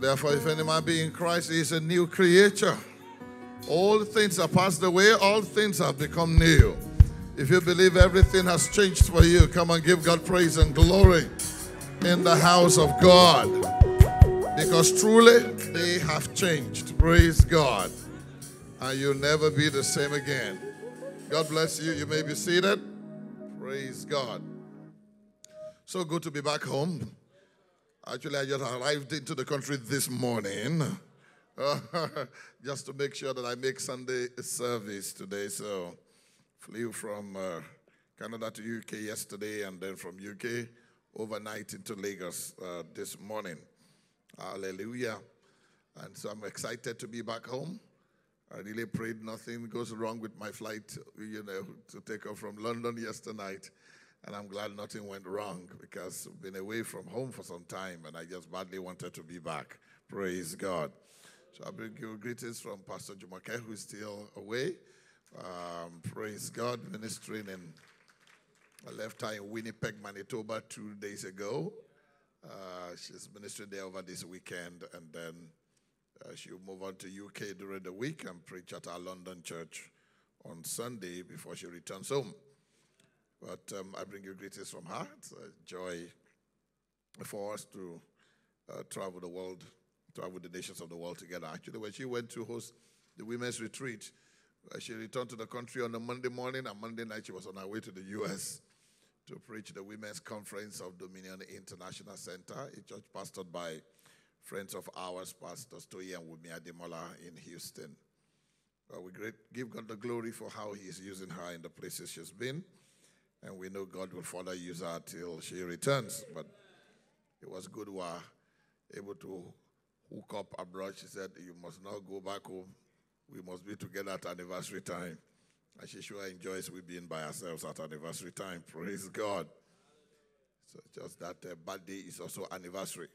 Therefore, if any man be in Christ, he is a new creature. All things are passed away, all things have become new. If you believe everything has changed for you, come and give God praise and glory in the house of God. Because truly they have changed. Praise God. And you'll never be the same again. God bless you. You may be seated. Praise God. So good to be back home. Actually, I just arrived into the country this morning just to make sure that I make Sunday service today. So, flew from uh, Canada to UK yesterday and then from UK overnight into Lagos uh, this morning. Hallelujah. And so I'm excited to be back home. I really prayed nothing goes wrong with my flight, you know, to take off from London yesterday night. And I'm glad nothing went wrong because I've been away from home for some time and I just badly wanted to be back. Praise God. So I bring you greetings from Pastor Jumoke, who's still away. Um, praise God, ministering in. I left her in Winnipeg, Manitoba two days ago. Uh, she's ministering there over this weekend, and then uh, she'll move on to UK during the week and preach at our London church on Sunday before she returns home. But um, I bring you greetings from her. It's a joy for us to uh, travel the world, travel the nations of the world together. Actually, when she went to host the women's retreat, uh, she returned to the country on a Monday morning, and Monday night she was on her way to the U.S. to preach the Women's Conference of Dominion International Center, a church pastored by friends of ours, Pastors Toyi and Wumi Ademola in Houston. Well, we great, give God the glory for how He is using her in the places she's been. And we know God will further use her till she returns. But it was good we were able to hook up abroad. She said, You must not go back home. We must be together at anniversary time. And she sure enjoys we being by ourselves at anniversary time. Praise God. So just that uh, birthday is also anniversary.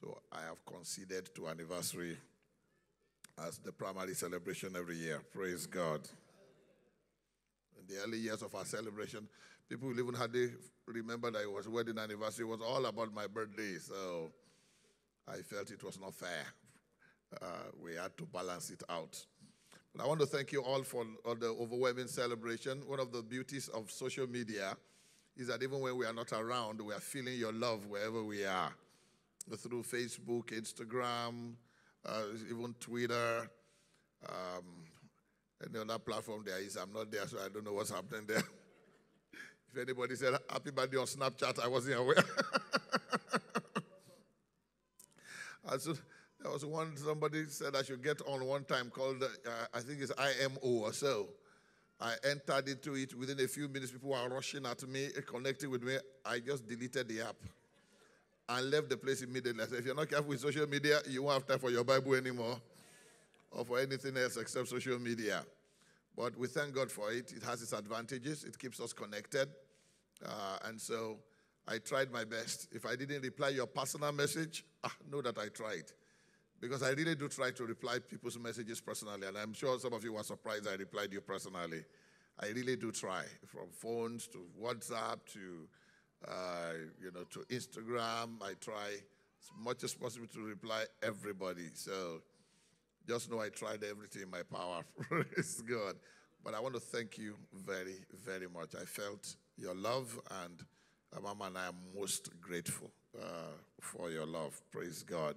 So I have considered to anniversary as the primary celebration every year. Praise God. In the early years of our celebration, people even hardly remember that it was wedding anniversary. It was all about my birthday. So I felt it was not fair. Uh, we had to balance it out. But I want to thank you all for, for the overwhelming celebration. One of the beauties of social media is that even when we are not around, we are feeling your love wherever we are. Through Facebook, Instagram, uh, even Twitter, um, any other platform there is. I'm not there, so I don't know what's happening there. if anybody said happy birthday on Snapchat, I wasn't aware. so, there was one somebody said I should get on one time called uh, I think it's IMO or so. I entered into it within a few minutes. People were rushing at me, connecting with me. I just deleted the app and left the place immediately. I said, if you're not careful with social media, you won't have time for your Bible anymore or for anything else except social media. But we thank God for it. It has its advantages. It keeps us connected. Uh, and so I tried my best. If I didn't reply your personal message, ah, know that I tried. Because I really do try to reply people's messages personally, and I'm sure some of you were surprised I replied you personally. I really do try, from phones to WhatsApp to, uh, you know, to Instagram. I try as much as possible to reply everybody. So just know I tried everything in my power. Praise God. But I want to thank you very, very much. I felt your love, and Mama and I am most grateful uh, for your love. Praise God.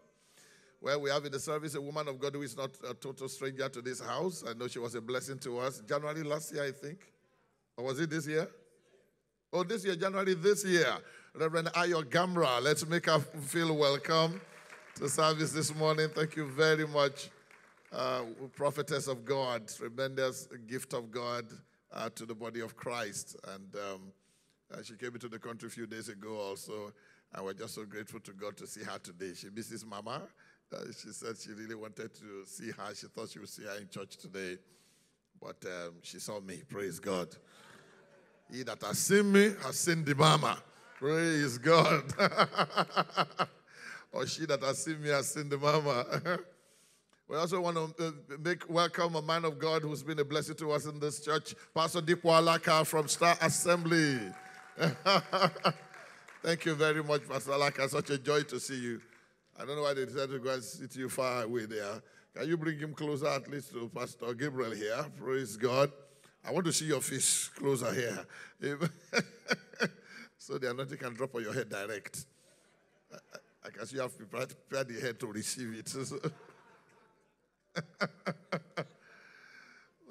Well, we have in the service a woman of God who is not a total stranger to this house. I know she was a blessing to us. January last year, I think. Or was it this year? Oh, this year, January this year. Reverend Ayo Gamra. Let's make her feel welcome to service this morning. Thank you very much, uh, prophetess of God. Tremendous gift of God uh, to the body of Christ. And um, uh, she came into the country a few days ago also. And we're just so grateful to God to see her today. She misses Mama. Uh, she said she really wanted to see her. She thought she would see her in church today, but um, she saw me. Praise God. He that has seen me has seen the mama. Praise God. or she that has seen me has seen the mama. we also want to uh, make welcome a man of God who's been a blessing to us in this church, Pastor Alaka from Star Assembly. Thank you very much, Pastor Alaka. Such a joy to see you. I don't know why they decided to go and sit you far away there. Can you bring him closer at least to Pastor Gabriel here? Praise God. I want to see your face closer here. so the anointing can drop on your head direct. I, I can see you have prepared the head to receive it.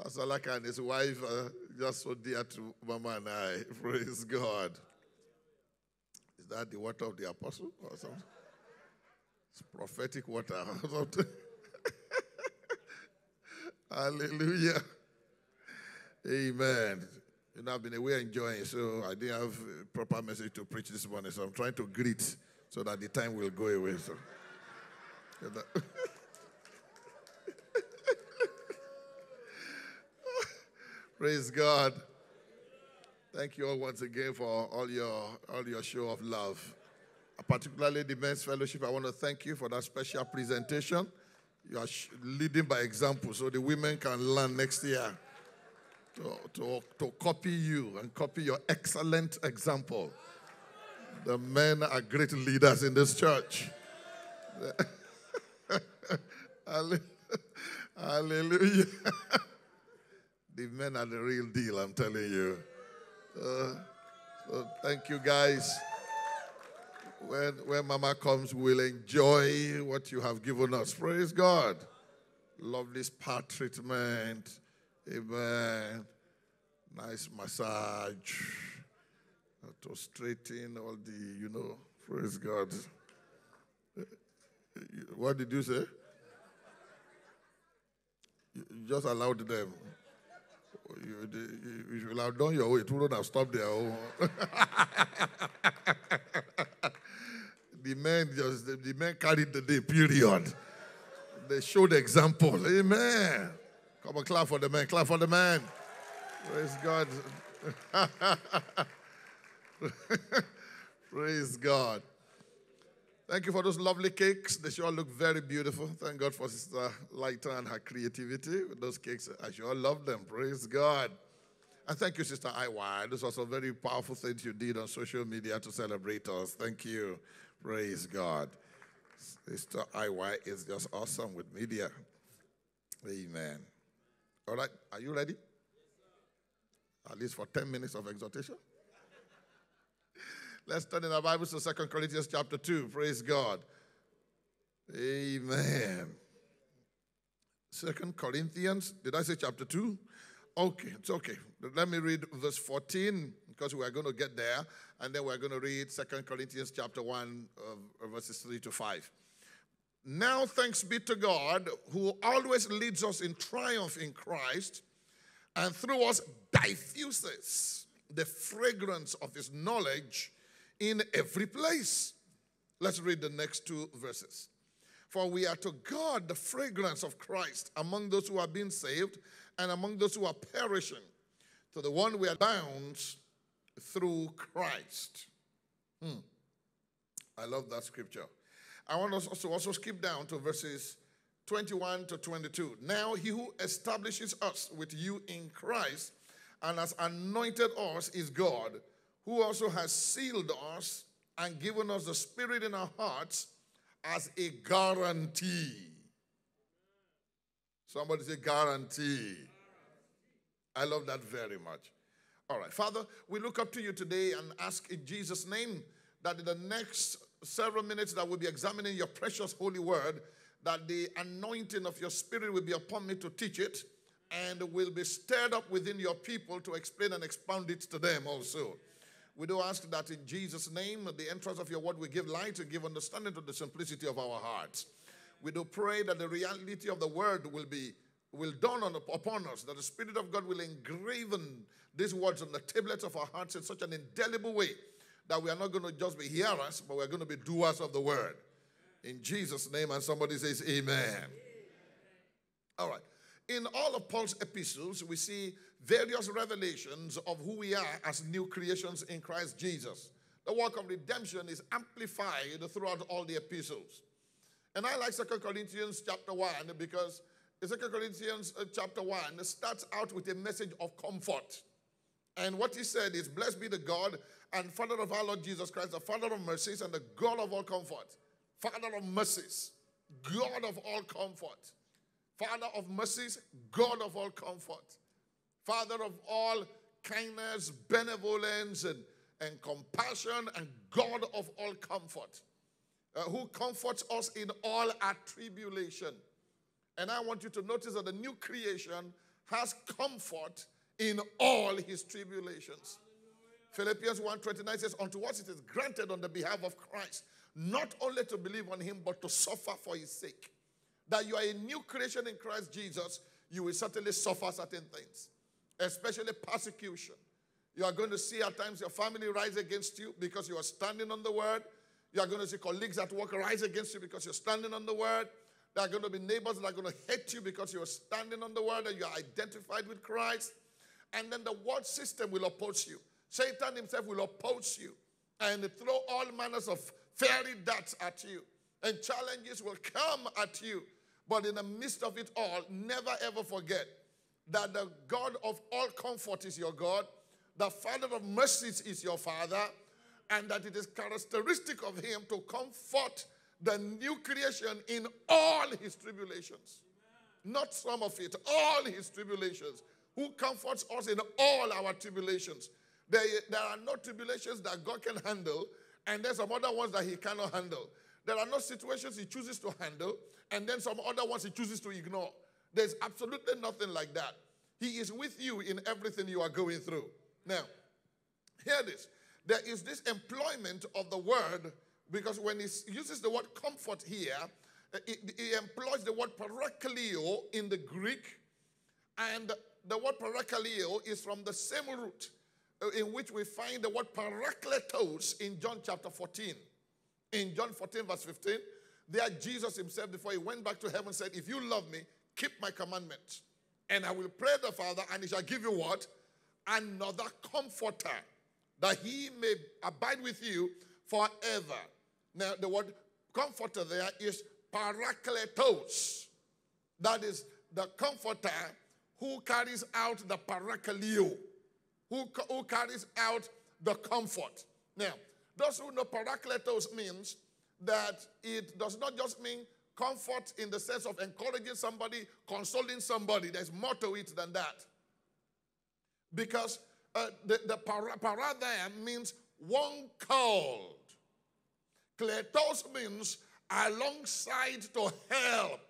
Pastor Alaka and his wife are just so dear to Mama and I. Praise God. Is that the water of the apostle or something? It's prophetic water or something. Hallelujah. Amen. You know, I've been away enjoying, so I didn't have a proper message to preach this morning. So I'm trying to greet so that the time will go away. So, praise God. Thank you all once again for all your all your show of love. Uh, particularly the men's fellowship. I want to thank you for that special presentation. You are leading by example so the women can learn next year to, to, to copy you and copy your excellent example. The men are great leaders in this church. Hallelujah. the men are the real deal, I'm telling you. Uh, so thank you, guys. When, when Mama comes, we'll enjoy what you have given us. Praise God. Lovely spa treatment. Amen. Nice massage. To straighten all the, you know, praise God. What did you say? You just allowed them. You, you should have done your way. It wouldn't have stopped there. the men just the men carried the day, period. They showed example. Amen. Come on, clap for the man. Clap for the man. Praise God. Praise God. Thank you for those lovely cakes. They sure look very beautiful. Thank God for Sister Lighter and her creativity with those cakes. I sure love them. Praise God. And thank you, Sister Iwa. This was a very powerful thing you did on social media to celebrate us. Thank you. Praise God. Sister Iwa is just awesome with media. Amen. All right, are you ready? At least for 10 minutes of exhortation. Let's turn in our Bibles to Second Corinthians chapter 2. Praise God. Amen. Second Corinthians, did I say chapter 2? Okay, it's okay. Let me read verse 14 because we are going to get there. And then we're going to read Second Corinthians chapter 1, uh, verses 3 to 5. Now, thanks be to God who always leads us in triumph in Christ and through us diffuses the fragrance of his knowledge in every place. Let's read the next two verses. For we are to God the fragrance of Christ among those who are being saved and among those who are perishing. To the one we are bound through Christ. Hmm. I love that scripture. I want us to also skip down to verses 21 to 22. Now he who establishes us with you in Christ and has anointed us is God, who also has sealed us and given us the Spirit in our hearts as a guarantee. Somebody say guarantee. I love that very much. All right, Father, we look up to you today and ask in Jesus' name that in the next several minutes that we'll be examining your precious holy word, that the anointing of your spirit will be upon me to teach it and will be stirred up within your people to explain and expound it to them also. We do ask that in Jesus' name, at the entrance of your word will give light and give understanding to the simplicity of our hearts. We do pray that the reality of the word will be will dawn on, upon us, that the Spirit of God will engraven these words on the tablets of our hearts in such an indelible way that we are not going to just be hearers, but we're going to be doers of the word. In Jesus' name, and somebody says, Amen. All right. In all of Paul's epistles, we see various revelations of who we are as new creations in Christ Jesus. The work of redemption is amplified throughout all the epistles. And I like Second Corinthians chapter 1 because Second Corinthians uh, chapter 1 starts out with a message of comfort. And what he said is, Blessed be the God and Father of our Lord Jesus Christ, the Father of mercies and the God of all comfort. Father of mercies, God of all comfort. Father of mercies, God of all comfort. Father of all kindness, benevolence, and, and compassion, and God of all comfort. Uh, who comforts us in all our tribulation. And I want you to notice that the new creation has comfort in all his tribulations. Philippians 1:29 says, Unto us it is granted on the behalf of Christ, not only to believe on him, but to suffer for his sake. That you are a new creation in Christ Jesus, you will certainly suffer certain things, especially persecution. You are going to see at times your family rise against you because you are standing on the word. You are going to see colleagues at work rise against you because you're standing on the word. There are going to be neighbors that are going to hate you because you're standing on the word and you're identified with Christ. And then the world system will oppose you. Satan himself will oppose you and throw all manners of fairy darts at you. And challenges will come at you. But in the midst of it all, never ever forget that the God of all comfort is your God, the Father of mercies is your Father, and that it is characteristic of Him to comfort the new creation in all his tribulations. Not some of it, all his tribulations. Who comforts us in all our tribulations. There, there are no tribulations that God can handle, and there's some other ones that He cannot handle. There are no situations He chooses to handle, and then some other ones He chooses to ignore. There's absolutely nothing like that. He is with you in everything you are going through. Now, hear this. There is this employment of the word, because when he uses the word comfort here, he employs the word parakaleo in the Greek, and the word parakaleo is from the same root uh, in which we find the word parakletos in John chapter 14. In John 14, verse 15, there Jesus himself, before he went back to heaven, said, If you love me, keep my commandments. And I will pray the Father, and he shall give you what? Another comforter, that he may abide with you forever. Now, the word comforter there is parakletos. That is the comforter who carries out the parakaleo who, who carries out the comfort. Now, those who know parakletos means that it does not just mean comfort in the sense of encouraging somebody, consoling somebody. There's more to it than that. Because uh, the, the para, para there means one called. Kletos means alongside to help.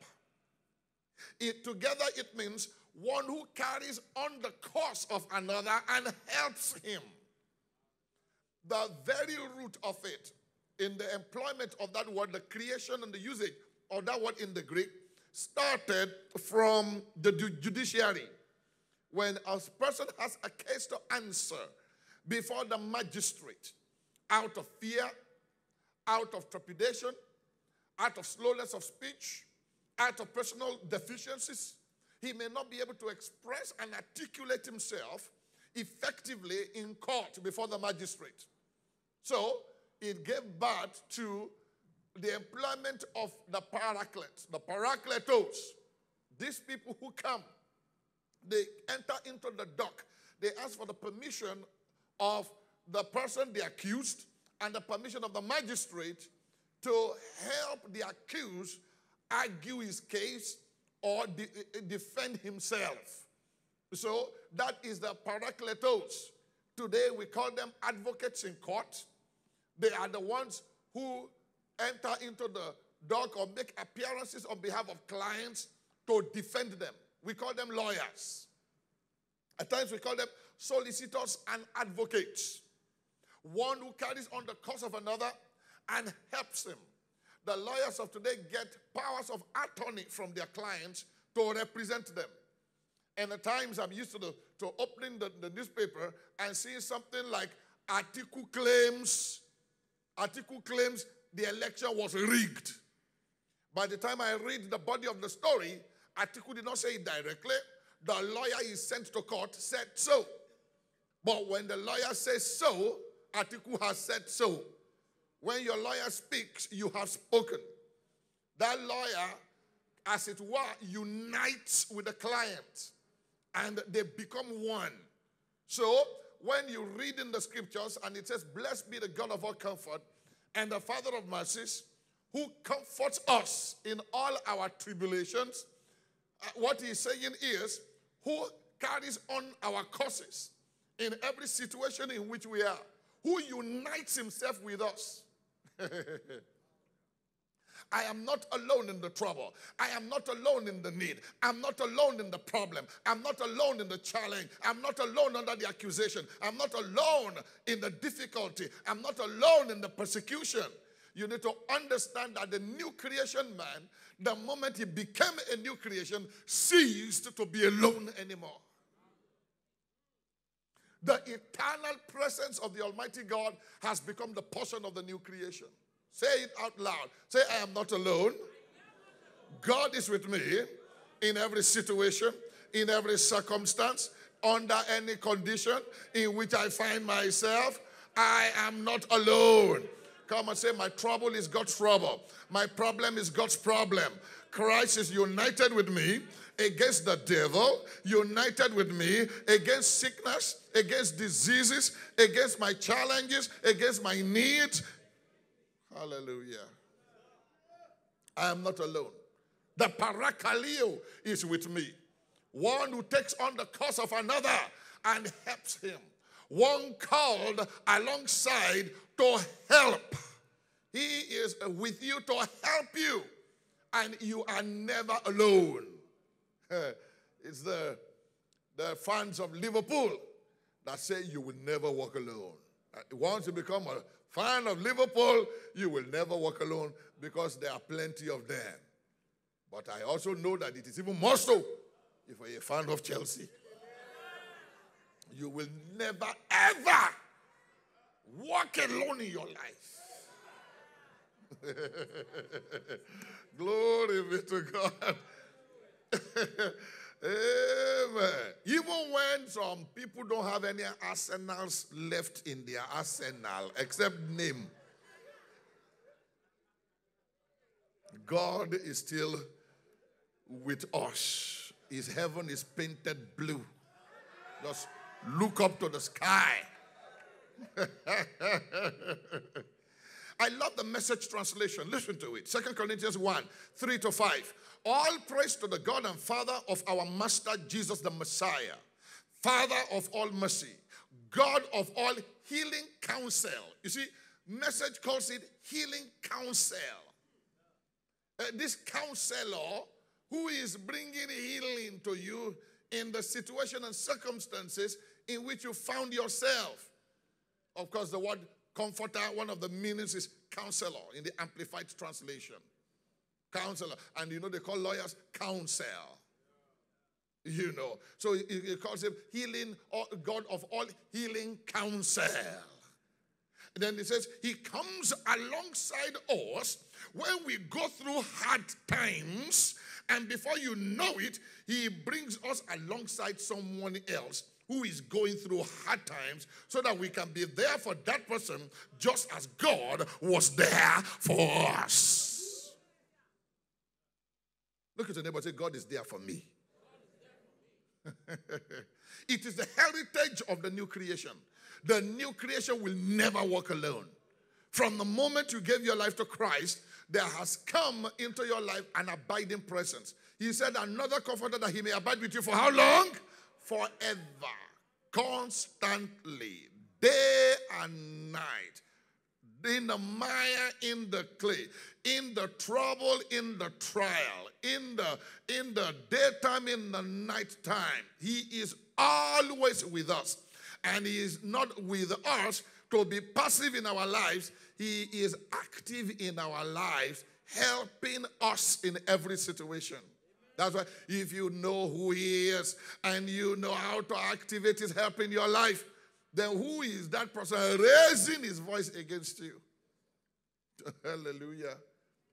It, together it means one who carries on the course of another and helps him. The very root of it, in the employment of that word, the creation and the usage of that word in the Greek, started from the judiciary. When a person has a case to answer before the magistrate, out of fear, out of trepidation, out of slowness of speech, out of personal deficiencies, he may not be able to express and articulate himself effectively in court before the magistrate. So it gave birth to the employment of the paracletes, the parakletos. These people who come, they enter into the dock. They ask for the permission of the person they accused and the permission of the magistrate to help the accused argue his case or de- eh, eh, defend himself. So that is the parakletos. Today we call them advocates in court. They are the ones who enter into the dock or make appearances on behalf of clients to defend them. We call them lawyers. At times we call them solicitors and advocates. One who carries on the cause of another and helps him the lawyers of today get powers of attorney from their clients to represent them. And at times I'm used to, the, to opening the, the newspaper and seeing something like Atiku claims, Atiku claims the election was rigged. By the time I read the body of the story, Atiku did not say it directly. The lawyer is sent to court said so. But when the lawyer says so, Atiku has said so. When your lawyer speaks, you have spoken. That lawyer, as it were, unites with the client and they become one. So, when you read in the scriptures and it says, Blessed be the God of all comfort and the Father of mercies, who comforts us in all our tribulations. Uh, what he's saying is, who carries on our causes in every situation in which we are, who unites himself with us. I am not alone in the trouble. I am not alone in the need. I'm not alone in the problem. I'm not alone in the challenge. I'm not alone under the accusation. I'm not alone in the difficulty. I'm not alone in the persecution. You need to understand that the new creation man, the moment he became a new creation, ceased to be alone anymore. The eternal presence of the Almighty God has become the portion of the new creation. Say it out loud. Say, I am not alone. God is with me in every situation, in every circumstance, under any condition in which I find myself. I am not alone. Come and say, My trouble is God's trouble. My problem is God's problem. Christ is united with me against the devil, united with me against sickness, against diseases, against my challenges, against my needs, Hallelujah. I am not alone. The parakaleo is with me. One who takes on the cause of another and helps him. One called alongside to help. He is with you to help you. And you are never alone. It's the, the fans of Liverpool that say you will never walk alone. Uh, once you become a fan of Liverpool, you will never walk alone because there are plenty of them. But I also know that it is even more so if you're a fan of Chelsea. You will never, ever walk alone in your life. Glory be to God. Amen. Even when some people don't have any arsenals left in their arsenal except name, God is still with us. His heaven is painted blue. Just look up to the sky. I love the message translation. Listen to it. Second Corinthians 1 3 to 5. All praise to the God and Father of our Master Jesus the Messiah, Father of all mercy, God of all healing counsel. You see, message calls it healing counsel. Uh, this counselor who is bringing healing to you in the situation and circumstances in which you found yourself. Of course, the word comforter, one of the meanings is counselor in the Amplified Translation. Counselor. And you know, they call lawyers counsel. You know. So he, he calls him healing, God of all healing counsel. And then he says, He comes alongside us when we go through hard times. And before you know it, He brings us alongside someone else who is going through hard times so that we can be there for that person just as God was there for us. Look at your neighbor say, God is there for me. it is the heritage of the new creation. The new creation will never walk alone. From the moment you gave your life to Christ, there has come into your life an abiding presence. He said, Another comforter that he may abide with you for how long? Forever. Constantly, day and night in the mire, in the clay, in the trouble, in the trial, in the in the daytime, in the nighttime. He is always with us. And he is not with us to be passive in our lives. He is active in our lives, helping us in every situation. That's why if you know who he is and you know how to activate his help in your life, then who is that person raising his voice against you? Hallelujah.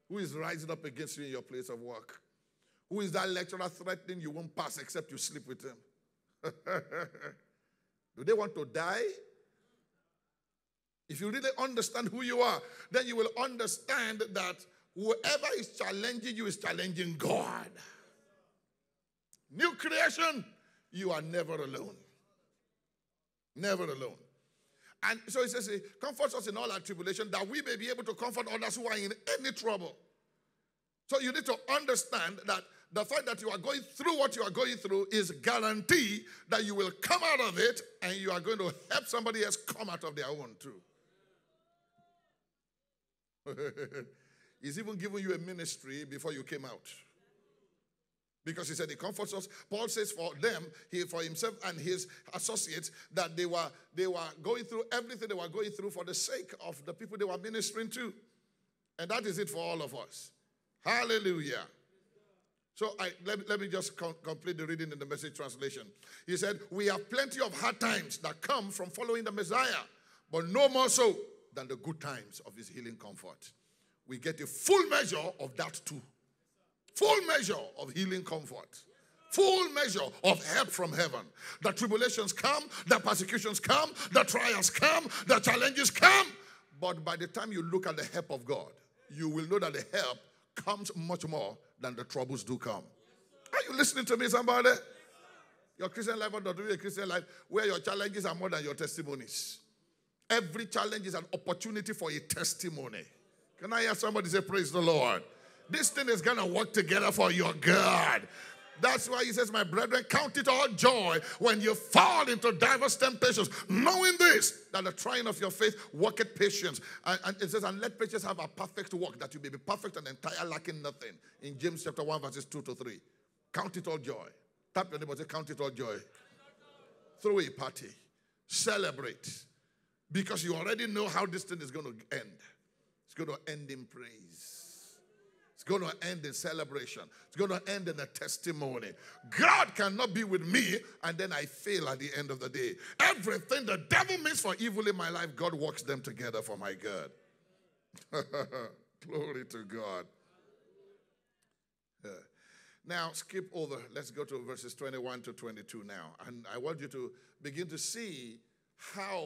Who is rising up against you in your place of work? Who is that lecturer threatening you won't pass except you sleep with him? Do they want to die? If you really understand who you are, then you will understand that whoever is challenging you is challenging God. New creation, you are never alone. Never alone. And so he says, he comforts us in all our tribulation that we may be able to comfort others who are in any trouble. So you need to understand that the fact that you are going through what you are going through is guarantee that you will come out of it and you are going to help somebody else come out of their own too. He's even given you a ministry before you came out. Because he said he comforts us. Paul says for them, he for himself and his associates, that they were they were going through everything they were going through for the sake of the people they were ministering to. And that is it for all of us. Hallelujah. So I, let, let me just com- complete the reading in the message translation. He said, We have plenty of hard times that come from following the Messiah, but no more so than the good times of his healing comfort. We get a full measure of that too. Full measure of healing comfort. Full measure of help from heaven. The tribulations come, the persecutions come, the trials come, the challenges come. But by the time you look at the help of God, you will know that the help comes much more than the troubles do come. Are you listening to me, somebody? Your Christian life or not a Christian life where your challenges are more than your testimonies. Every challenge is an opportunity for a testimony. Can I hear somebody say, Praise the Lord? This thing is going to work together for your good. That's why he says, My brethren, count it all joy when you fall into diverse temptations, knowing this, that the trying of your faith worketh patience. And, and, it says, And let patience have a perfect work, that you may be perfect and entire, lacking nothing. In James chapter 1, verses 2 to 3. Count it all joy. Tap your neighbor, say, Count it all joy. Throw a party. Celebrate. Because you already know how this thing is going to end. It's going to end in praise going to end in celebration. It's going to end in a testimony. God cannot be with me and then I fail at the end of the day. Everything the devil means for evil in my life, God works them together for my good. Glory to God. Yeah. Now, skip over. Let's go to verses 21 to 22 now. And I want you to begin to see how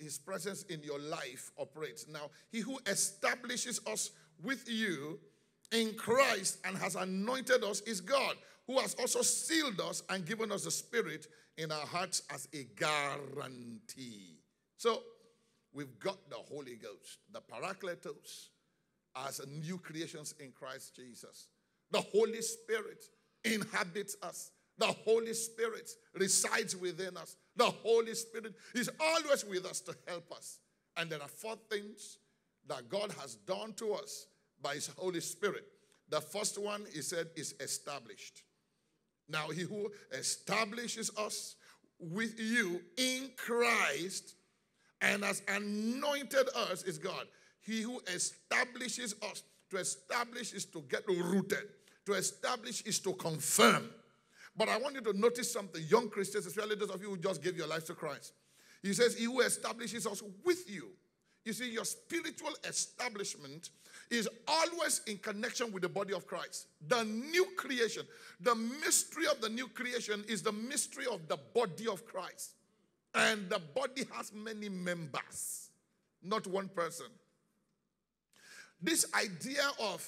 his presence in your life operates. Now, he who establishes us with you in Christ and has anointed us is God, who has also sealed us and given us the Spirit in our hearts as a guarantee. So, we've got the Holy Ghost, the Parakletos, as new creations in Christ Jesus. The Holy Spirit inhabits us. The Holy Spirit resides within us. The Holy Spirit is always with us to help us. And there are four things that God has done to us by his Holy Spirit. The first one, he said, is established. Now, he who establishes us with you in Christ and has anointed us is God. He who establishes us, to establish is to get rooted, to establish is to confirm. But I want you to notice something, young Christians, especially those of you who just gave your life to Christ. He says, He who establishes us with you. You see, your spiritual establishment is always in connection with the body of Christ. The new creation, the mystery of the new creation is the mystery of the body of Christ. And the body has many members, not one person. This idea of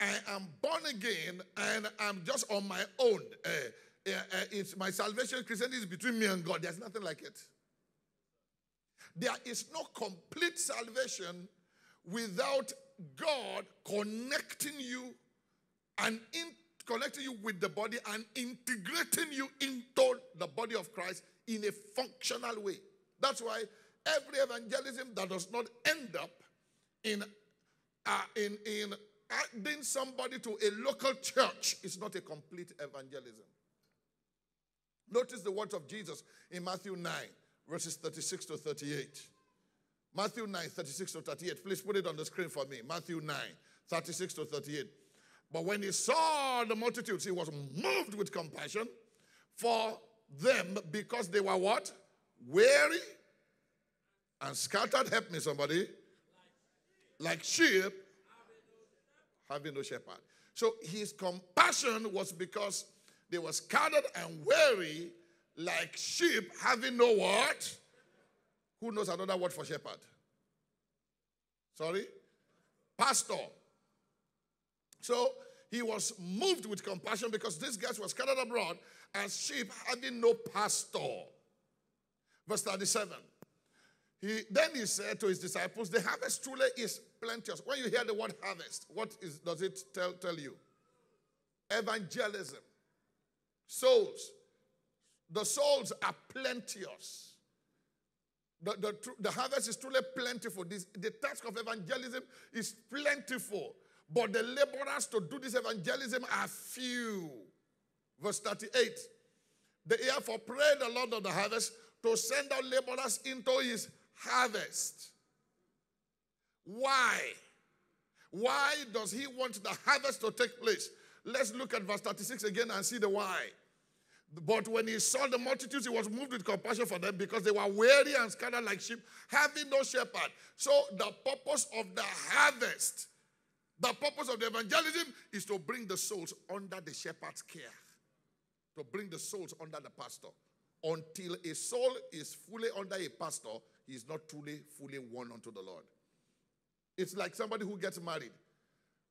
I am born again and I'm just on my own. Uh, uh, uh, it's my salvation, Christianity is between me and God. There's nothing like it. There is no complete salvation without God connecting you and in, connecting you with the body and integrating you into the body of Christ in a functional way. That's why every evangelism that does not end up in uh, in in adding somebody to a local church is not a complete evangelism. Notice the words of Jesus in Matthew 9, verses 36 to 38. Matthew 9, 36 to 38. Please put it on the screen for me. Matthew 9, 36 to 38. But when he saw the multitudes, he was moved with compassion for them because they were what? Weary and scattered. Help me, somebody. Like sheep having no shepherd. So his compassion was because they were scattered and weary like sheep having no what? Who knows another word for shepherd? Sorry? Pastor. So he was moved with compassion because these guys were scattered abroad as sheep having no pastor. Verse 37. He, then he said to his disciples, The harvest truly is plenteous. When you hear the word harvest, what is, does it tell, tell you? Evangelism. Souls. The souls are plenteous. The, the, the harvest is truly plentiful. This, the task of evangelism is plentiful. But the laborers to do this evangelism are few. Verse 38. The therefore pray the Lord of the harvest to send out laborers into his harvest. Why? Why does he want the harvest to take place? Let's look at verse 36 again and see the why. But when he saw the multitudes, he was moved with compassion for them because they were weary and scattered like sheep, having no shepherd. So, the purpose of the harvest, the purpose of the evangelism is to bring the souls under the shepherd's care, to bring the souls under the pastor. Until a soul is fully under a pastor, he is not truly, fully won unto the Lord. It's like somebody who gets married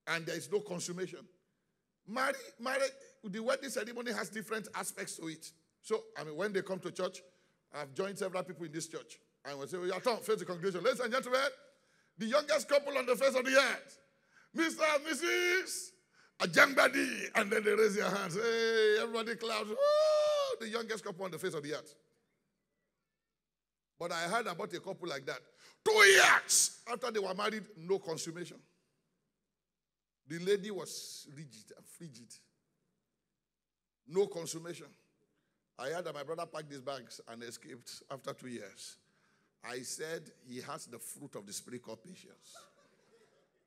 and there is no consummation. Marry, marry, the wedding ceremony has different aspects to it. So, I mean, when they come to church, I've joined several people in this church. And we say, well, turn, face the congregation. Ladies and gentlemen, the youngest couple on the face of the earth, Mr. and Mrs. Ajangbadi. And then they raise their hands. Hey, everybody claps. Oh, the youngest couple on the face of the earth. But I heard about a couple like that. Two years after they were married, no consummation. The lady was rigid and frigid. No consummation. I heard that my brother packed his bags and escaped after two years. I said he has the fruit of the spirit called patience.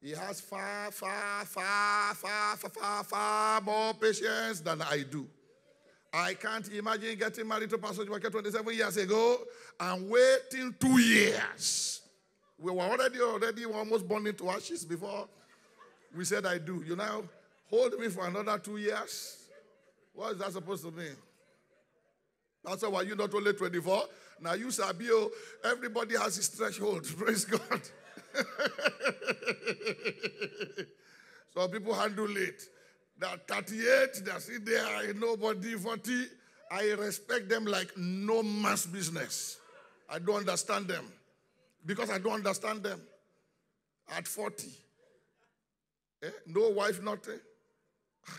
He has far, far, far, far, far, far, far more patience than I do. I can't imagine getting married to Pastor Jumoke 27 years ago and waiting two years. We were already already almost born into ashes before we said I do. You now hold me for another two years. What is that supposed to mean? That's why you not only 24. Now you Sabio, everybody has his threshold. Praise God. Some people handle it. They're 38, they're sitting there, nobody 40. I respect them like no man's business. I don't understand them. Because I don't understand them. At 40. Eh? No wife, nothing.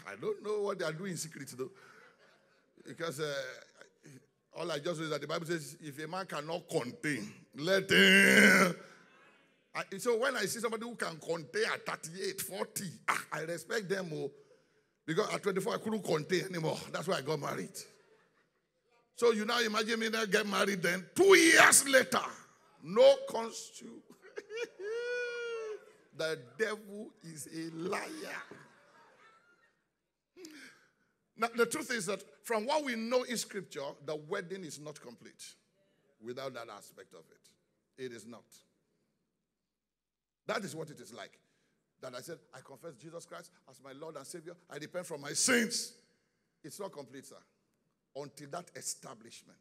I don't know what they are doing in secret though. Because uh, all I just is that the Bible says if a man cannot contain, let him. I, so when I see somebody who can contain at 38, 40, ah, I respect them more. Because at 24, I couldn't contain anymore. That's why I got married. So you now imagine me now get married then. Two years later, no constitution. The devil is a liar. Now, the truth is that from what we know in scripture, the wedding is not complete without that aspect of it. It is not. That is what it is like that I said, I confess Jesus Christ as my Lord and Savior. I repent from my sins. It's not complete, sir, until that establishment.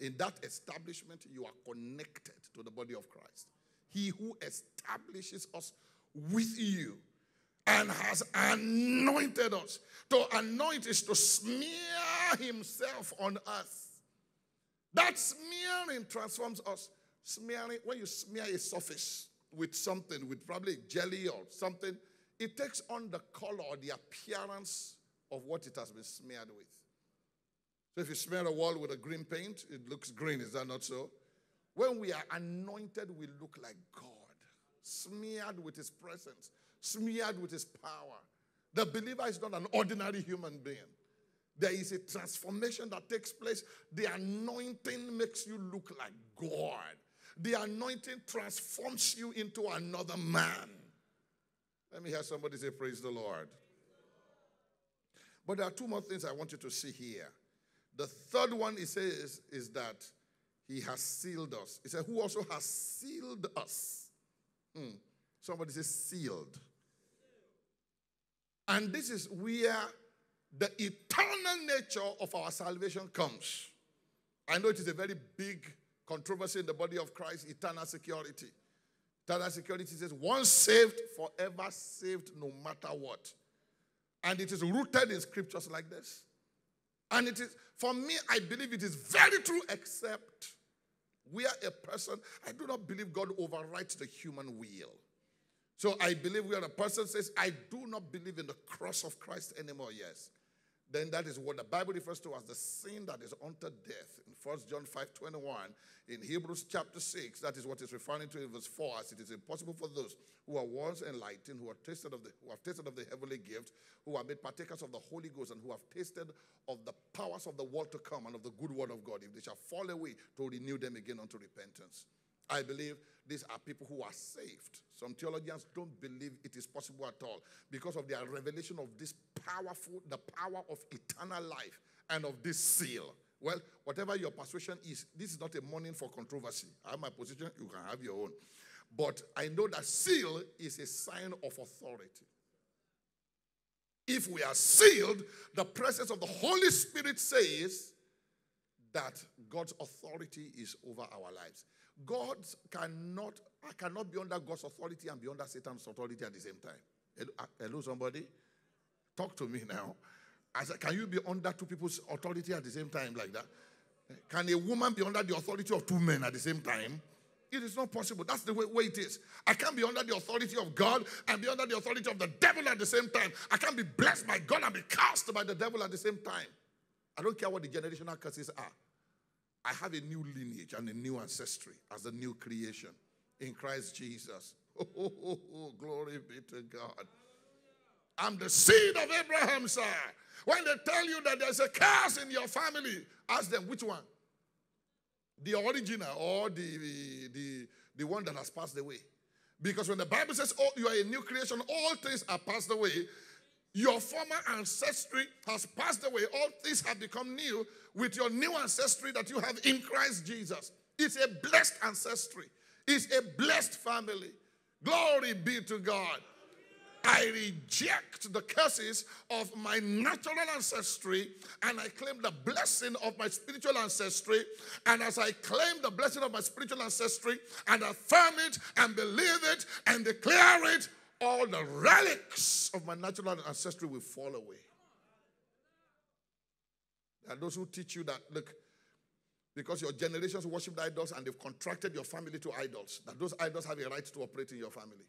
In that establishment, you are connected to the body of Christ. He who establishes us with you and has anointed us. To anoint is to smear himself on us. That smearing transforms us. Smearing, when you smear a surface, with something, with probably jelly or something, it takes on the color or the appearance of what it has been smeared with. So if you smear a wall with a green paint, it looks green. Is that not so? When we are anointed, we look like God, smeared with His presence, smeared with His power. The believer is not an ordinary human being. There is a transformation that takes place. The anointing makes you look like God the anointing transforms you into another man. Let me hear somebody say, Praise the Lord. But there are two more things I want you to see here. The third one he says is that he has sealed us. He said, Who also has sealed us? Hmm. Somebody says, sealed. And this is where the eternal nature of our salvation comes. I know it is a very big controversy in the body of Christ, eternal security. Eternal security says, once saved, forever saved, no matter what. And it is rooted in scriptures like this. And it is, for me, I believe it is very true, except We are a person. I do not believe God overrides the human will. So I believe we are a person says, I do not believe in the cross of Christ anymore. Yes then that is what the Bible refers to as the sin that is unto death. In 1 John 5 21, in Hebrews chapter 6, that is what it's referring to in verse 4, as it is impossible for those who are once enlightened, who, are tasted of the, who have tasted of the heavenly gift, who are made partakers of the Holy Ghost, and who have tasted of the powers of the world to come and of the good word of God, if they shall fall away, to renew them again unto repentance. I believe these are people who are saved. Some theologians don't believe it is possible at all because of their revelation of this powerful, the power of eternal life and of this seal. Well, whatever your persuasion is, this is not a morning for controversy. I have my position, you can have your own. But I know that seal is a sign of authority. If we are sealed, the presence of the Holy Spirit says that God's authority is over our lives. God cannot, I cannot be under God's authority and be under Satan's authority at the same time. Hello, uh, somebody? Talk to me now. I said, can you be under two people's authority at the same time like that? Can a woman be under the authority of two men at the same time? It is not possible. That's the way, way, it is. I can't be under the authority of God and be under the authority of the devil at the same time. I can't be blessed by God and be cast by the devil at the same time. I don't care what the generational curses are. I have a new lineage and a new ancestry as a new creation in Christ Jesus. Oh, oh, oh, oh, glory be to God. I'm the seed of Abraham, sir. When they tell you that there's a curse in your family, ask them which one? The original or the, the, the one that has passed away. Because when the Bible says, oh, you are a new creation, all things are passed away, your former ancestry has passed away. All things have become new with your new ancestry that you have in Christ Jesus. It's a blessed ancestry, it's a blessed family. Glory be to God. I reject the curses of my natural ancestry and I claim the blessing of my spiritual ancestry. And as I claim the blessing of my spiritual ancestry and affirm it and believe it and declare it, all the relics of my natural ancestry will fall away. There are those who teach you that, look, because your generations worship idols and they've contracted your family to idols, that those idols have a right to operate in your family.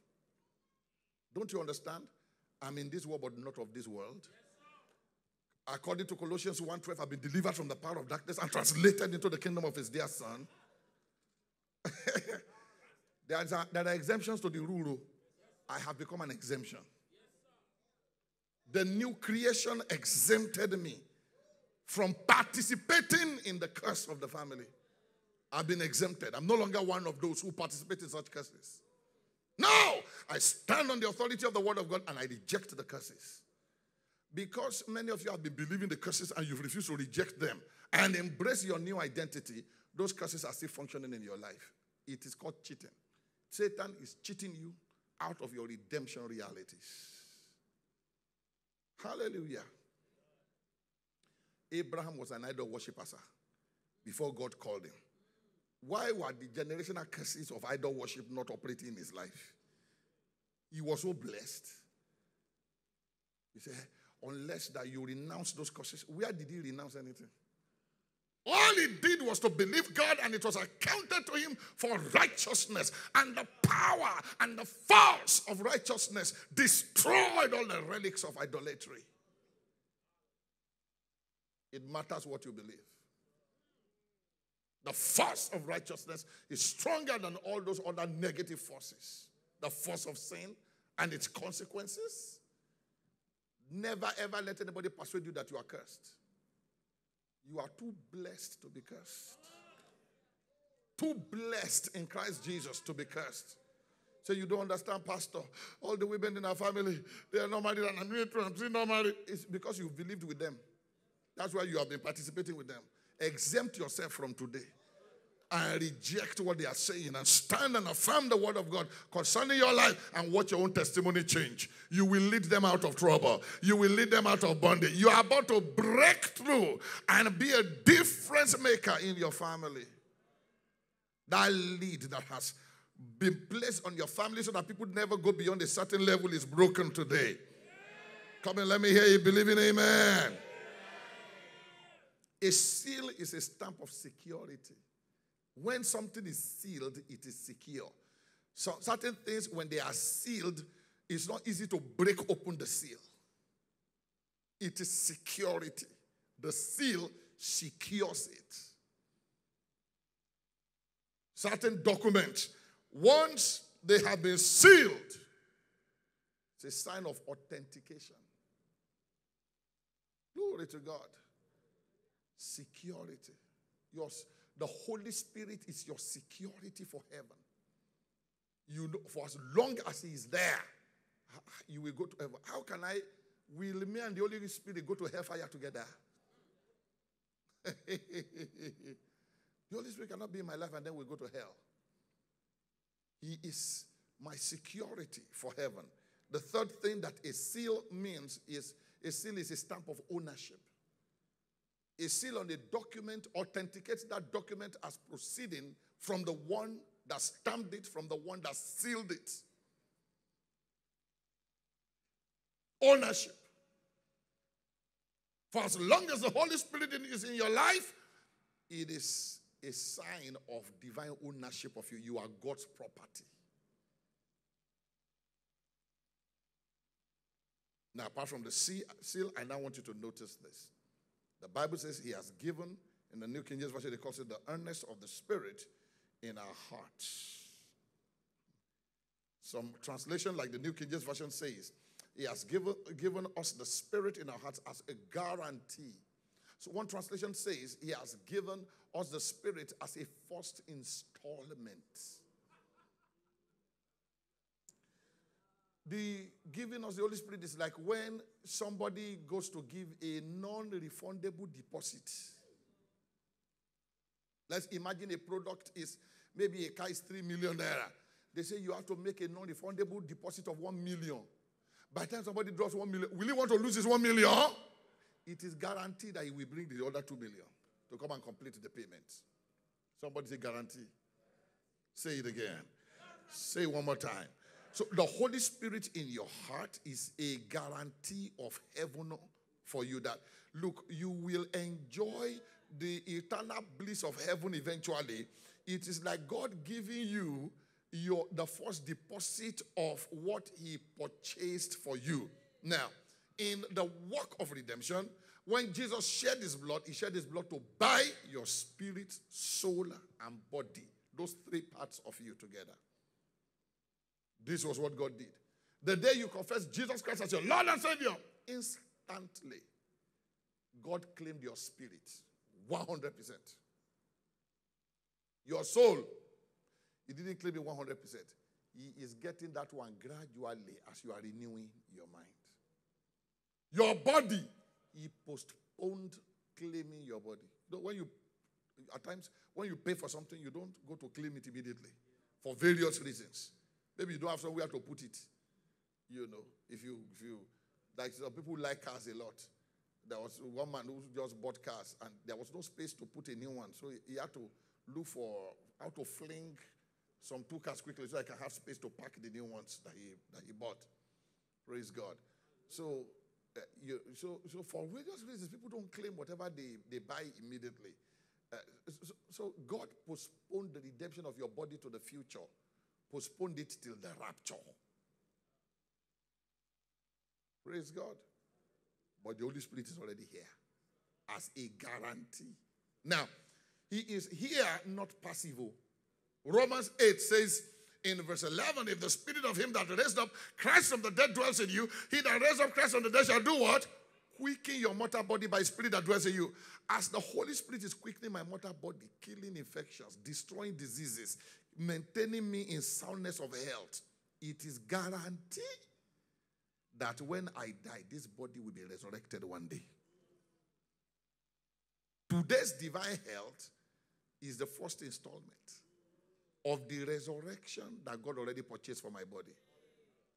Don't you understand? I'm in this world, but not of this world. According to Colossians 1:12, I've been delivered from the power of darkness and translated into the kingdom of his dear son. there, are, there are exemptions to the rule. I have become an exemption. The new creation exempted me from participating in the curse of the family. I've been exempted. I'm no longer one of those who participate in such curses. No, I stand on the authority of the word of God and I reject the curses. Because many of you have been believing the curses and you've refused to reject them and embrace your new identity, those curses are still functioning in your life. It is called cheating. Satan is cheating you out of your redemption realities. Hallelujah. Abraham was an idol worshiper, before God called him. Why were the generational curses of idol worship not operating in his life? He was so blessed. He said, unless that you renounce those curses, where did he renounce anything? All he did was to believe God, and it was accounted to him for righteousness. And the power and the force of righteousness destroyed all the relics of idolatry. It matters what you believe. The force of righteousness is stronger than all those other negative forces. The force of sin and its consequences. Never ever let anybody persuade you that you are cursed. You are too blessed to be cursed. Too blessed in Christ Jesus to be cursed. So you don't understand, Pastor. All the women in our family, they are not married and I'm still not married. It's because you've believed with them. That's why you have been participating with them. Exempt yourself from today and reject what they are saying and stand and affirm the word of God concerning your life and watch your own testimony change. You will lead them out of trouble. You will lead them out of bondage. You are about to break through and be a difference maker in your family. That lead that has been placed on your family so that people never go beyond a certain level is broken today. Come and let me hear you believing amen. A seal is a stamp of security. When something is sealed, it is secure. So certain things, when they are sealed, it's not easy to break open the seal. It is security. The seal secures it. Certain documents, once they have been sealed, it's a sign of authentication. Glory to God. Security. Your, the Holy Spirit is your security for heaven. You know, for as long as He is there, you will go to heaven. How can I, will me and the Holy Spirit go to hellfire together? the Holy Spirit cannot be in my life and then we go to hell. He is my security for heaven. The third thing that a seal means is a seal is a stamp of ownership. A seal on a document authenticates that document as proceeding from the one that stamped it, from the one that sealed it. Ownership. For as long as the Holy Spirit is in your life, it is a sign of divine ownership of you. You are God's property. Now, apart from the seal, I now want you to notice this. The Bible says he has given, in the New King James Version, it calls it the earnest of the Spirit in our hearts. Some translation, like the New King James Version says, he has given, given us the Spirit in our hearts as a guarantee. So one translation says, He has given us the Spirit as a first installment. The giving us the Holy Spirit is like when somebody goes to give a non refundable deposit. Let's imagine a product is maybe a car is 3 million naira. They say you have to make a non refundable deposit of 1 million. By the time somebody draws 1 million, will he want to lose his 1 million? It is guaranteed that he will bring the other 2 million to come and complete the payment. Somebody say guarantee. Say it again. Say it one more time. So the Holy Spirit in your heart is a guarantee of heaven for you that look, you will enjoy the eternal bliss of heaven eventually. It is like God giving you your the first deposit of what he purchased for you. Now, in the work of redemption, when Jesus shed his blood, he shed his blood to buy your spirit, soul, and body. Those three parts of you together. This was what God did. The day you confess Jesus Christ as your Lord and Savior, instantly, God claimed your spirit 100%. Your soul, He didn't claim it 100%. He is getting that one gradually as you are renewing your mind. Your body, He postponed claiming your body. When you, at times, when you pay for something, you don't go to claim it immediately for various reasons. Maybe you don't have somewhere to put it. You know, if you, if you, like some people like cars a lot. There was one man who just bought cars and there was no space to put a new one. So he had to look for how to fling some two cars quickly so I can have space to pack the new ones that he, that he bought. Praise God. So, uh, you, so, so for various reasons, people don't claim whatever they, they buy immediately. Uh, so, so God postponed the redemption of your body to the future postponed it till the rapture. Praise God. But the Holy Spirit is already here as a guarantee. Now, he is here, not passive. Oh. Romans 8 says in verse 11, if the spirit of him that raised up Christ from the dead dwells in you, he that raised up Christ from the dead shall do what? Quicken your mortal body by spirit that dwells in you. As the Holy Spirit is quickening my mortal body, killing infections, destroying diseases, maintaining me in soundness of health, it is guaranteed that when I die, this body will be resurrected one day. Today's divine health is the first installment of the resurrection that God already purchased for my body.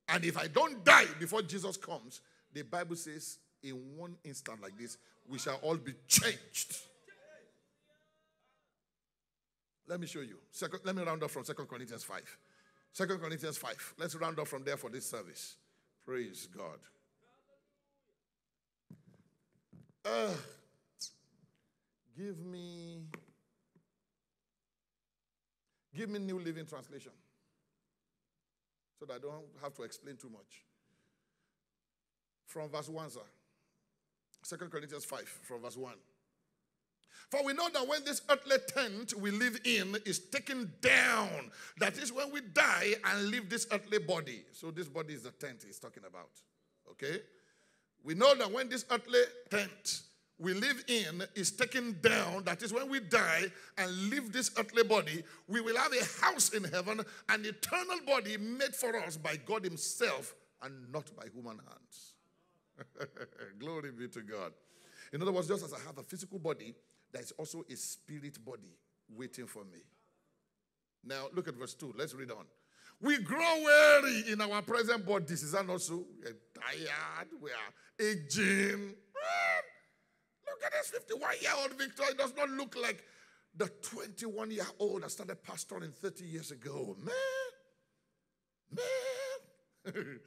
And if I don't die before Jesus comes, the Bible says, in one instant like this, we shall all be changed. Let me show you. Second, let me round up from Second Corinthians 5. Second Corinthians 5. Let's round up from there for this service. Praise God. Uh, give me Give me New Living Translation so that I don't have to explain too much. From verse 1, sir. 2 Corinthians 5, from verse 1. For we know that when this earthly tent we live in is taken down, that is when we die and leave this earthly body. So, this body is the tent he's talking about. Okay? We know that when this earthly tent we live in is taken down, that is when we die and leave this earthly body, we will have a house in heaven, an eternal body made for us by God Himself and not by human hands. Glory be to God. In other words, just as I have a physical body, there is also a spirit body waiting for me. Now, look at verse 2. Let's read on. We grow weary in our present bodies. Is that not so? We're tired. We are aging. Look at this 51 year old Victor. It does not look like the 21 year old that started pastoring 30 years ago. Man, man.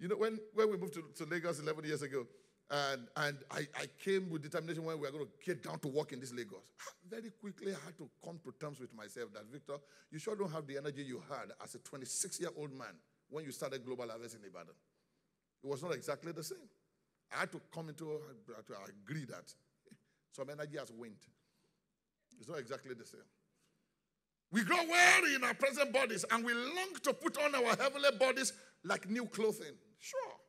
you know, when, when we moved to, to Lagos 11 years ago, and, and I, I came with determination when we were going to get down to work in this Lagos. Ah, very quickly, I had to come to terms with myself that, Victor, you sure don't have the energy you had as a 26 year old man when you started Global Harvest in Ibadan. It was not exactly the same. I had to come into to agree that some energy has waned. It's not exactly the same. We grow weary in our present bodies and we long to put on our heavenly bodies like new clothing. Sure.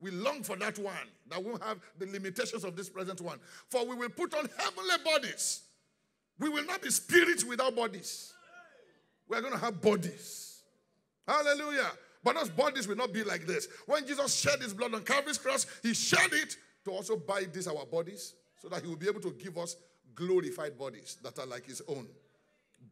We long for that one that won't have the limitations of this present one. For we will put on heavenly bodies. We will not be spirits without bodies. We are going to have bodies. Hallelujah. But those bodies will not be like this. When Jesus shed his blood on Calvary's cross, he shed it to also buy these our bodies so that he will be able to give us glorified bodies that are like his own.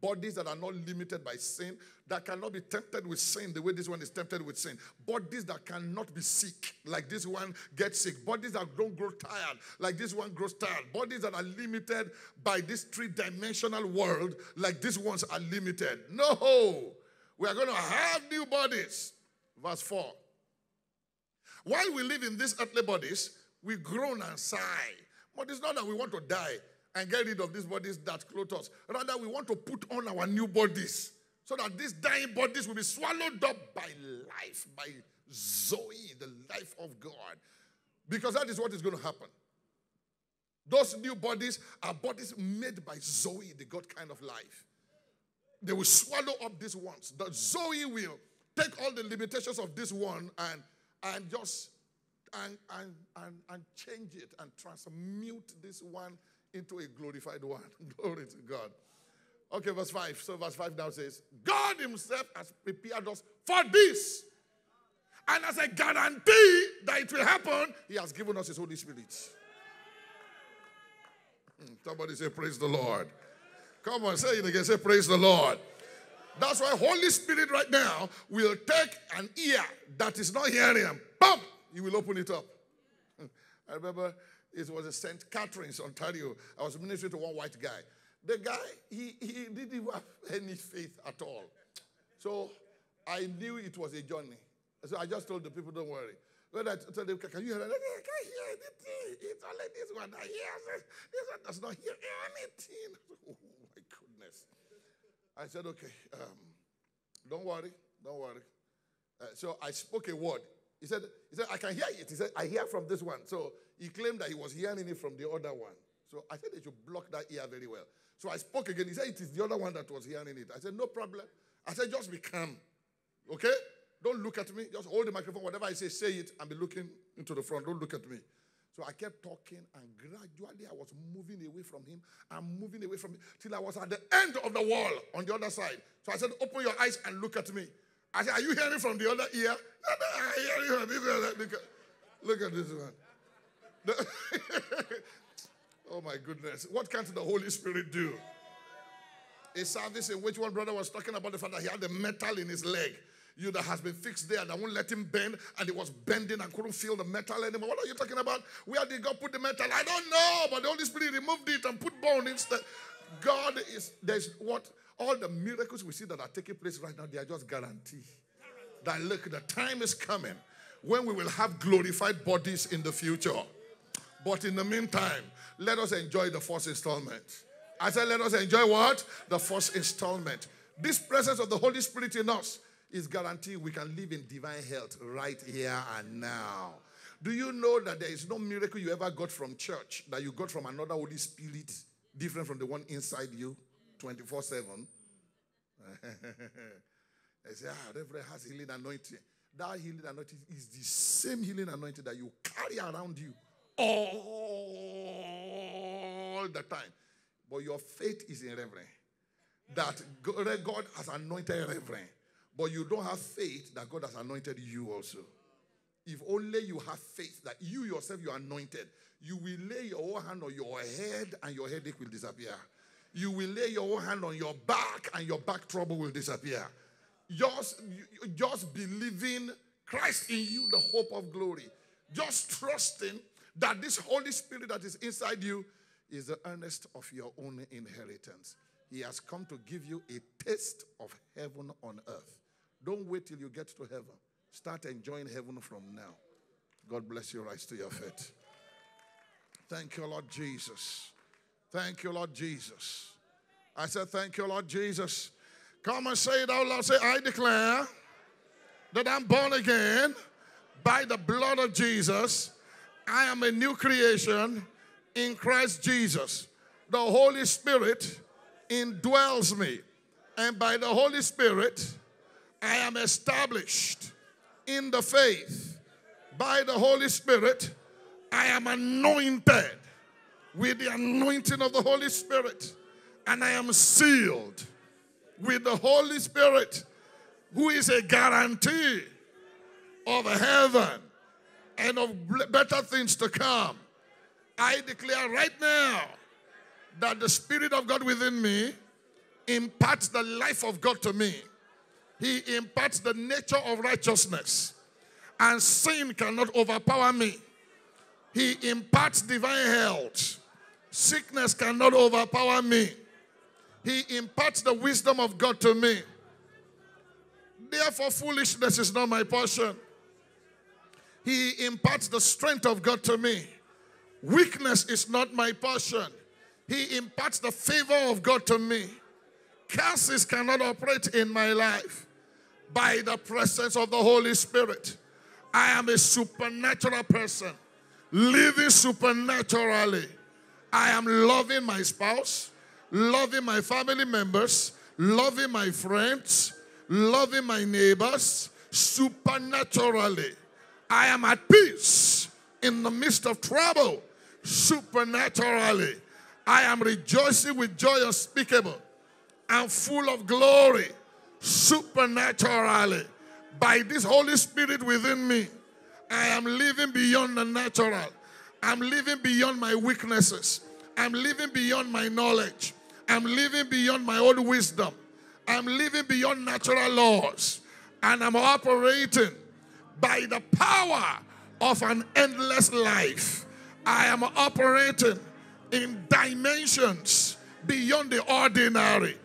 Bodies that are not limited by sin, that cannot be tempted with sin the way this one is tempted with sin. Bodies that cannot be sick, like this one gets sick. Bodies that don't grow tired, like this one grows tired. Bodies that are limited by this three dimensional world, like these ones are limited. No, we are going to have new bodies. Verse 4. While we live in these earthly bodies, we groan and sigh. But it's not that we want to die and get rid of these bodies that clothe us. Rather, we want to put on our new bodies so that these dying bodies will be swallowed up by life, by Zoe, the life of God. Because that is what is going to happen. Those new bodies are bodies made by Zoe, the God kind of life. They will swallow up these ones. The Zoe will take all the limitations of this one and, and just and, and, and, and change it and transmute this one into a glorified one. Glory to God. Okay, verse 5. So, verse 5 now says, God Himself has prepared us for this. And as a guarantee that it will happen, He has given us His Holy Spirit. Hmm, somebody say, Praise the Lord. Come on, say it again. Say, Praise the Lord. That's why Holy Spirit right now will take an ear that is not hearing boom, he will open it up. I remember it was a St. Catharines, Ontario. I was ministering to one white guy. The guy, he, he didn't have any faith at all. So I knew it was a journey. So I just told the people, don't worry. When I told them, can you hear it? I can't hear anything. It's only this one that hears. This one does not hear anything. Oh my goodness. I said, okay, um, don't worry, don't worry. Uh, so I spoke a word. He said, he said, I can hear it. He said, I hear from this one. So he claimed that he was hearing it from the other one. So I said they should block that ear very well. So I spoke again. He said, it is the other one that was hearing it. I said, no problem. I said, just be calm. Okay? Don't look at me. Just hold the microphone. Whatever I say, say it and be looking into the front. Don't look at me. So I kept talking, and gradually I was moving away from him and moving away from him till I was at the end of the wall on the other side. So I said, Open your eyes and look at me. I said, Are you hearing from the other ear? Look at this one. oh my goodness. What can't the Holy Spirit do? A service in which one brother was talking about the fact that he had the metal in his leg you that has been fixed there that won't let him bend and he was bending and couldn't feel the metal anymore. What are you talking about? Where did God put the metal? I don't know, but the Holy Spirit removed it and put bone instead. God is, there's what, all the miracles we see that are taking place right now, they are just guarantee. That look, the time is coming when we will have glorified bodies in the future. But in the meantime, let us enjoy the first installment. I said, let us enjoy what? The first installment. This presence of the Holy Spirit in us is guaranteed we can live in divine health right here and now. Do you know that there is no miracle you ever got from church that you got from another Holy Spirit different from the one inside you 24 7? They say, ah, Reverend has healing anointing. That healing anointing is the same healing anointing that you carry around you all the time. But your faith is in Reverend. That God has anointed Reverend. But you don't have faith that God has anointed you also. If only you have faith that you yourself you are anointed, you will lay your hand on your head and your headache will disappear. You will lay your hand on your back and your back trouble will disappear. Just, just believing Christ in you, the hope of glory. Just trusting that this Holy Spirit that is inside you is the earnest of your own inheritance. He has come to give you a taste of heaven on earth. Don't wait till you get to heaven. Start enjoying heaven from now. God bless you. Rise to your feet. Thank you, Lord Jesus. Thank you, Lord Jesus. I said, Thank you, Lord Jesus. Come and say it out loud. Say, I declare that I'm born again by the blood of Jesus. I am a new creation in Christ Jesus. The Holy Spirit indwells me. And by the Holy Spirit, I am established in the faith. By the Holy Spirit, I am anointed with the anointing of the Holy Spirit. And I am sealed with the Holy Spirit, who is a guarantee of heaven and of better things to come. I declare right now that the Spirit of God within me imparts the life of God to me. He imparts the nature of righteousness, and sin cannot overpower me. He imparts divine health. Sickness cannot overpower me. He imparts the wisdom of God to me. Therefore, foolishness is not my portion. He imparts the strength of God to me. Weakness is not my portion. He imparts the favor of God to me. Curses cannot operate in my life by the presence of the Holy Spirit. I am a supernatural person, living supernaturally. I am loving my spouse, loving my family members, loving my friends, loving my neighbors supernaturally. I am at peace in the midst of trouble supernaturally. I am rejoicing with joy unspeakable and full of glory supernaturally. By this Holy Spirit within me, I am living beyond the natural. I'm living beyond my weaknesses. I'm living beyond my knowledge. I'm living beyond my own wisdom. I'm living beyond natural laws. And I'm operating by the power of an endless life. I am operating in dimensions beyond the ordinary.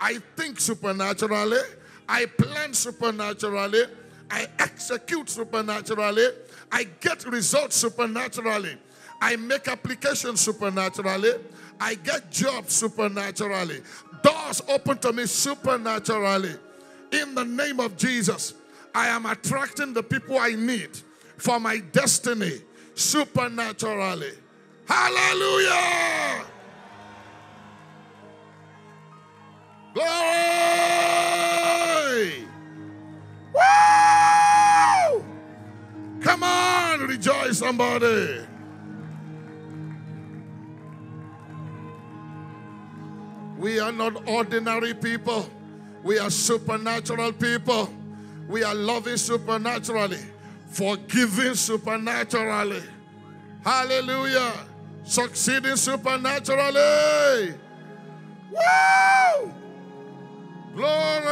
I think supernaturally, I plan supernaturally, I execute supernaturally, I get results supernaturally, I make applications supernaturally, I get jobs supernaturally. Doors open to me supernaturally. In the name of Jesus, I am attracting the people I need for my destiny supernaturally. Hallelujah! Glory! Woo! Come on, rejoice, somebody. We are not ordinary people. We are supernatural people. We are loving supernaturally, forgiving supernaturally. Hallelujah. Succeeding supernaturally. Woo! Glory!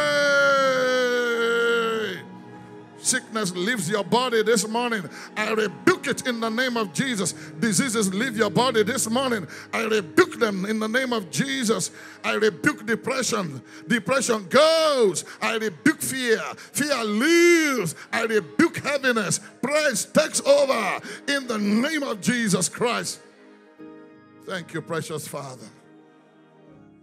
Sickness leaves your body this morning. I rebuke it in the name of Jesus. Diseases leave your body this morning. I rebuke them in the name of Jesus. I rebuke depression. Depression goes. I rebuke fear. Fear leaves. I rebuke heaviness. Praise takes over in the name of Jesus Christ. Thank you, precious Father.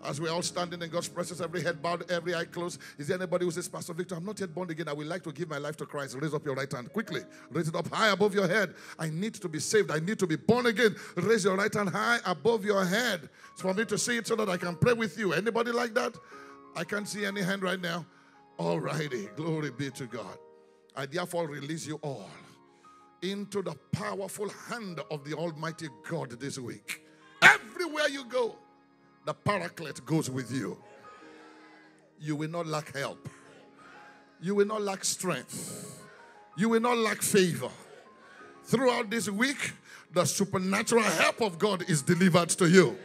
As we're all standing in God's presence, every head bowed, every eye closed. Is there anybody who says, Pastor Victor, I'm not yet born again. I would like to give my life to Christ. Raise up your right hand quickly. Raise it up high above your head. I need to be saved. I need to be born again. Raise your right hand high above your head. It's for me to see it so that I can pray with you. Anybody like that? I can't see any hand right now. All righty. Glory be to God. I therefore release you all into the powerful hand of the Almighty God this week. Everywhere you go, the paraclete goes with you. You will not lack help. You will not lack strength. You will not lack favor. Throughout this week, the supernatural help of God is delivered to you.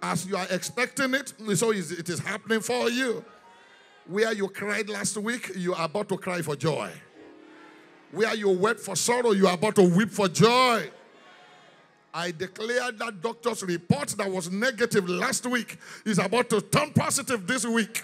As you are expecting it, so it is happening for you. Where you cried last week, you are about to cry for joy. Where you wept for sorrow, you are about to weep for joy. I declare that doctor's report that was negative last week is about to turn positive this week.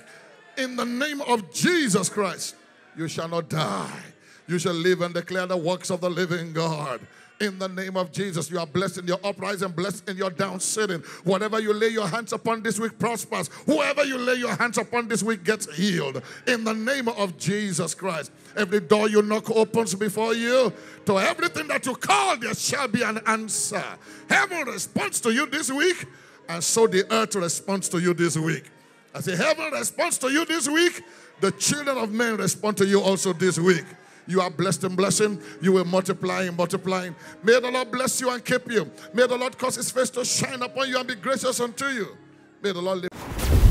In the name of Jesus Christ, you shall not die. You shall live and declare the works of the living God. In the name of Jesus, you are blessed in your uprising, blessed in your down sitting. Whatever you lay your hands upon this week prospers. Whoever you lay your hands upon this week gets healed. In the name of Jesus Christ. Every door you knock opens before you. To everything that you call, there shall be an answer. Heaven responds to you this week, and so the earth responds to you this week. I say, Heaven responds to you this week, the children of men respond to you also this week. You are blessed and blessing. You will multiply and multiplying. May the Lord bless you and keep you. May the Lord cause his face to shine upon you and be gracious unto you. May the Lord live.